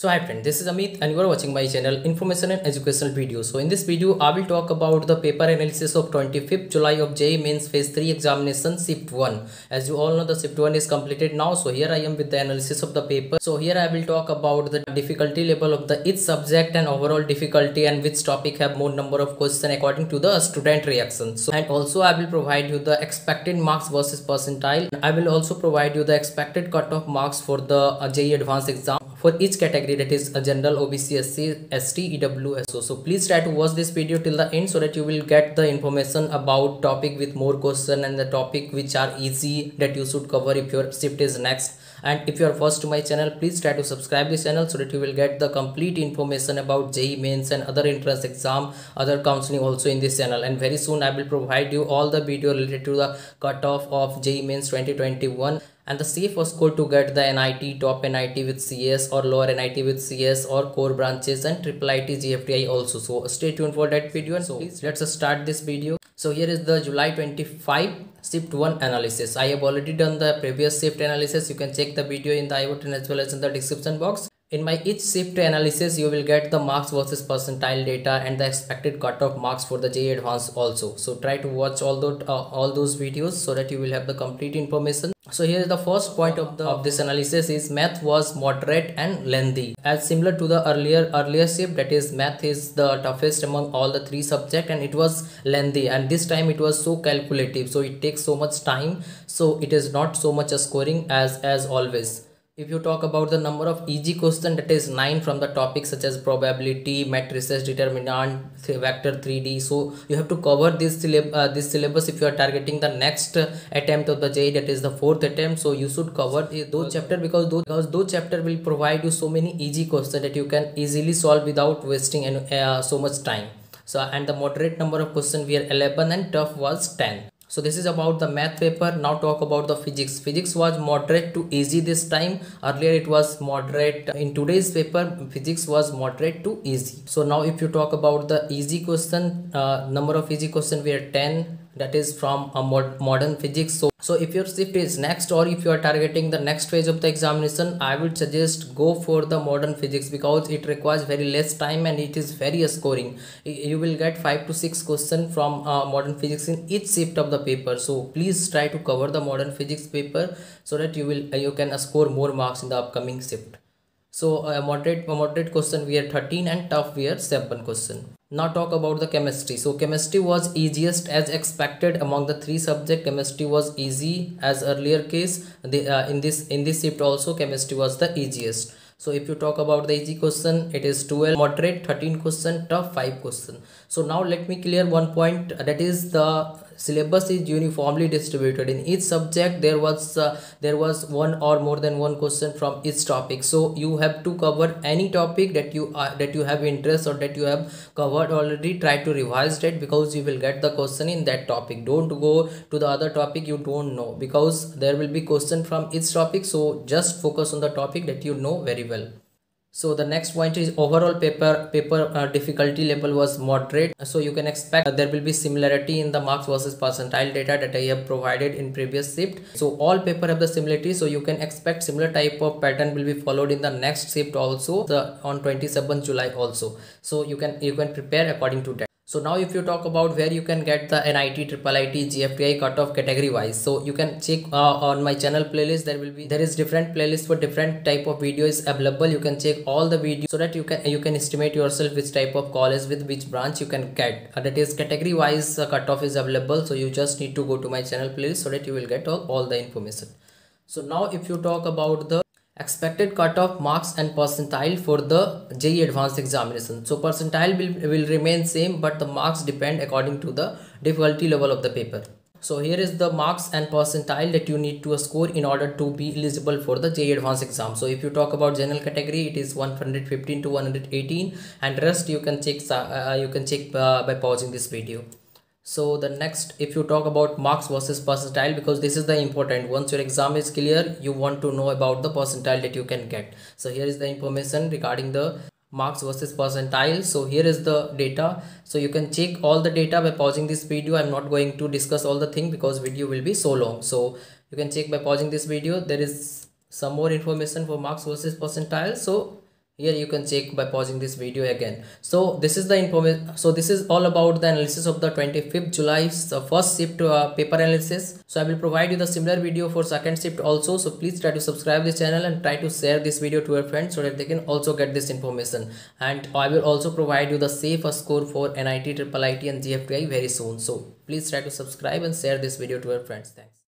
So hi friend, this is Amit and you are watching my channel Information and Educational Videos. So in this video, I will talk about the paper analysis of 25th July of JEE Mains Phase 3 examination Shift 1. As you all know, the Shift 1 is completed now. So here I am with the analysis of the paper. So here I will talk about the difficulty level of the each subject and overall difficulty and which topic have more number of questions according to the student reaction. So and also I will provide you the expected marks versus percentile. I will also provide you the expected cutoff marks for the JEE Advanced exam for each category that is a general obc sc st ews so please try to watch this video till the end so that you will get the information about topic with more question and the topic which are easy that you should cover if your shift is next. And if you are first to my channel please try to subscribe this channel so that you will get the complete information about JEE mains and other entrance exam other counseling also in this channel. And very soon i will provide you all the video related to the cutoff of JEE mains 2021 and the safe was score to get the NIT, top NIT with CS or lower NIT with CS or core branches and triple IT GFTI also. So stay tuned for that video and so please let's start this video. So here is the July 25 shift 1 analysis. I have already done the previous shift analysis. You can check the video in the i button as well as in the description box. In my each shift analysis, you will get the marks versus percentile data and the expected cutoff marks for the JEE Advanced also. So try to watch all, those uh, all those videos so that you will have the complete information. So here is the first point of the of this analysis is math was moderate and lengthy. As similar to the earlier earlier shift that is math is the toughest among all the three subject and it was lengthy and this time it was so calculative. So it takes so much time. So it is not so much a scoring as as always if you talk about the number of easy question that is 9 from the topics such as probability matrices determinant vector 3d so you have to cover this syllab uh, this syllabus if you are targeting the next attempt of the JEE that is the fourth attempt. So you should cover those chapter because those, because those chapter will provide you so many easy questions that you can easily solve without wasting any, uh, so much time. So and the moderate number of questions were 11 and tough was 10 so this is about the math paper. Now talk about the physics. Physics was moderate to easy this time. Earlier it was moderate. In today's paper physics was moderate to easy so now if you talk about the easy question uh, number of easy question we are 10 that is from a mod modern physics. So so if your shift is next or if you are targeting the next phase of the examination i would suggest go for the modern physics because it requires very less time and it is very scoring. You will get five to six question from uh, modern physics in each shift of the paper. So please try to cover the modern physics paper so that you will uh, you can score more marks in the upcoming shift so a moderate moderate question we are 13 and tough we are 7 question. Now talk about the chemistry. So chemistry was easiest as expected among the three subject. Chemistry was easy as earlier case. The uh, in this in this shift also chemistry was the easiest. So if you talk about the easy question it is 12 moderate 13 question tough 5 question. So now let me clear one point that is the syllabus is uniformly distributed. In each subject there was uh, there was one or more than one question from each topic. So you have to cover any topic that you are that you have interest or that you have covered already. Try to revise that because you will get the question in that topic. Don't go to the other topic you don't know because there will be question from each topic. So just focus on the topic that you know very well so the next point is overall paper paper uh, difficulty level was moderate. So you can expect uh, there will be similarity in the marks versus percentile data that i have provided in previous shift. So all paper have the similarity. So you can expect similar type of pattern will be followed in the next shift also the on 27 july also. So you can you can prepare according to that so now if you talk about where you can get the NIT, Triple IT, GFTI cutoff category wise. So you can check uh, on my channel playlist. There will be there is different playlist for different type of videos available. You can check all the videos so that you can you can estimate yourself which type of college with which branch you can get. Uh, that is category wise uh, cutoff is available. So you just need to go to my channel playlist so that you will get all, all the information. So now if you talk about the expected cutoff marks and percentile for the JEE advanced examination. So percentile will, will remain same but the marks depend according to the difficulty level of the paper. So here is the marks and percentile that you need to score in order to be eligible for the JEE advanced exam. So if you talk about general category, it is 115 to 118 and rest you can check uh, you can check uh, by pausing this video so the next if you talk about marks versus percentile because this is the important once your exam is clear you want to know about the percentile that you can get. So here is the information regarding the marks versus percentile. So here is the data. So you can check all the data by pausing this video. I'm not going to discuss all the thing because video will be so long. So you can check by pausing this video. There is some more information for marks versus percentile. So here you can check by pausing this video again. So this is the information so this is all about the analysis of the 25th july's uh, first shift uh, paper analysis. So i will provide you the similar video for second shift also. So please try to subscribe this channel and try to share this video to your friends so that they can also get this information. And i will also provide you the safe score for nit triple it and gfti very soon. So please try to subscribe and share this video to your friends. Thanks